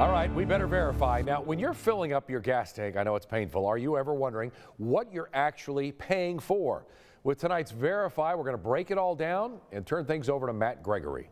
All right, we better verify. Now, when you're filling up your gas tank, I know it's painful. Are you ever wondering what you're actually paying for? With tonight's Verify, we're going to break it all down and turn things over to Matt Gregory.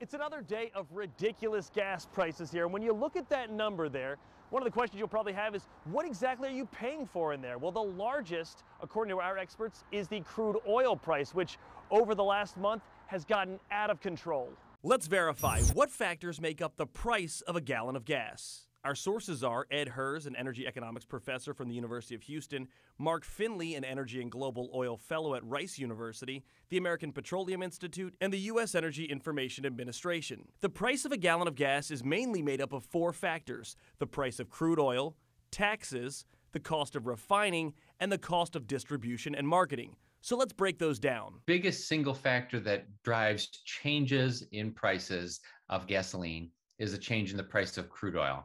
It's another day of ridiculous gas prices here. And when you look at that number there, one of the questions you'll probably have is what exactly are you paying for in there? Well, the largest, according to our experts, is the crude oil price, which over the last month has gotten out of control. Let's verify what factors make up the price of a gallon of gas. Our sources are Ed Hirs, an energy economics professor from the University of Houston, Mark Finley, an energy and global oil fellow at Rice University, the American Petroleum Institute, and the U.S. Energy Information Administration. The price of a gallon of gas is mainly made up of four factors the price of crude oil, taxes, the cost of refining, and the cost of distribution and marketing. So let's break those down. Biggest single factor that drives changes in prices of gasoline is a change in the price of crude oil.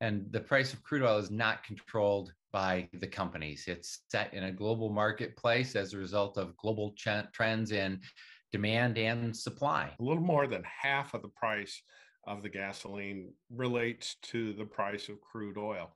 And the price of crude oil is not controlled by the companies. It's set in a global marketplace as a result of global ch- trends in demand and supply. A little more than half of the price of the gasoline relates to the price of crude oil.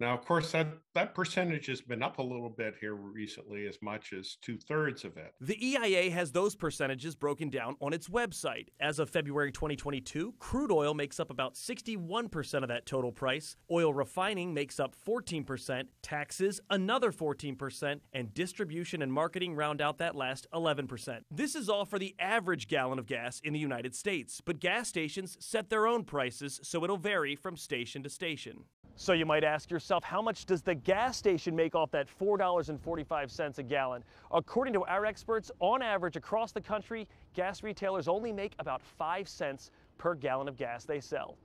Now, of course, that, that percentage has been up a little bit here recently, as much as two thirds of it. The EIA has those percentages broken down on its website. As of February 2022, crude oil makes up about 61% of that total price, oil refining makes up 14%, taxes another 14%, and distribution and marketing round out that last 11%. This is all for the average gallon of gas in the United States, but gas stations set their own prices, so it'll vary from station to station. So you might ask yourself, how much does the gas station make off that $4.45 a gallon? According to our experts, on average across the country, gas retailers only make about 5 cents per gallon of gas they sell.